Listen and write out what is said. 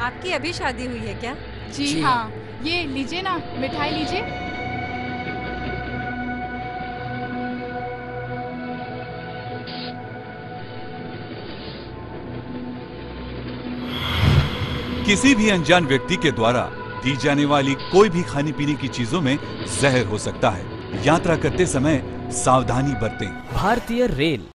आपकी अभी शादी हुई है क्या? जी, जी। हाँ। ये लीजिए ना मिठाई लीजिए। किसी भी अनजान व्यक्ति के द्वारा दी जाने वाली कोई भी खाने पीने की चीज़ों में जहर हो सकता है। यात्रा करते समय सावधानी बरतें। भारतीय रेल।